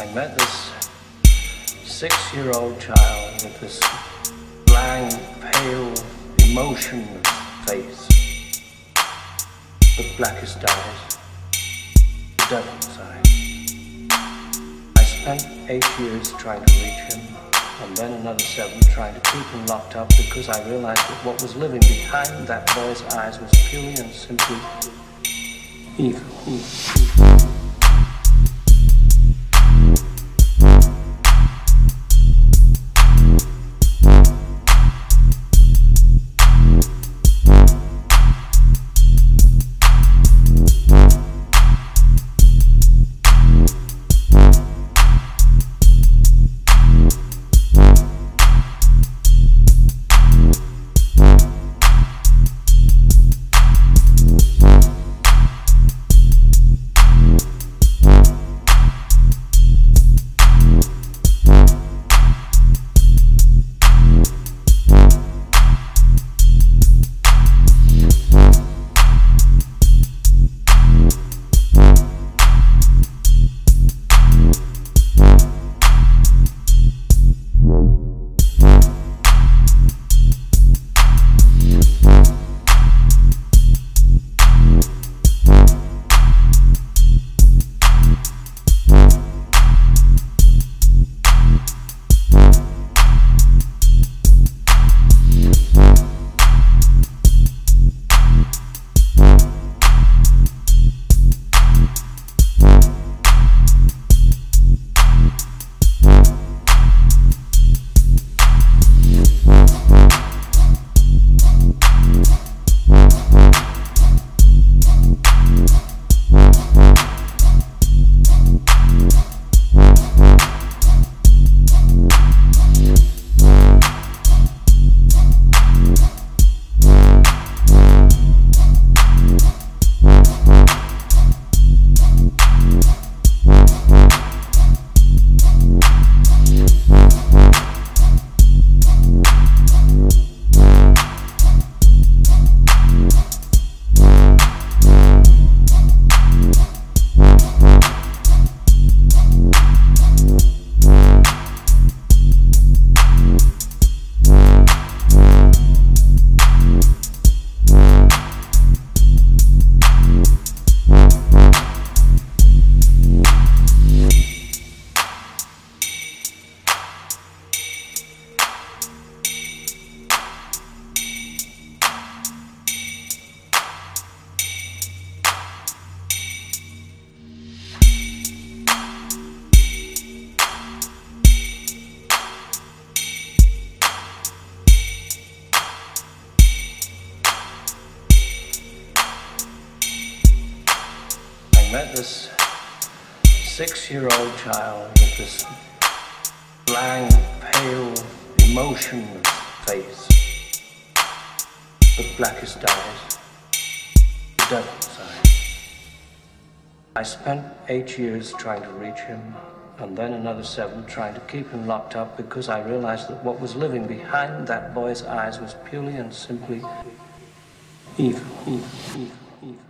I met this six-year-old child with this blank, pale, emotionless face, the blackest eyes, the devil's eyes. I spent eight years trying to reach him, and then another seven trying to keep him locked up because I realized that what was living behind that boy's eyes was purely and simply evil. evil, met this six-year-old child with this blank, pale, emotionless face, the blackest eyes, the devil's eyes. I spent eight years trying to reach him, and then another seven trying to keep him locked up because I realized that what was living behind that boy's eyes was purely and simply evil, evil, evil, evil, evil.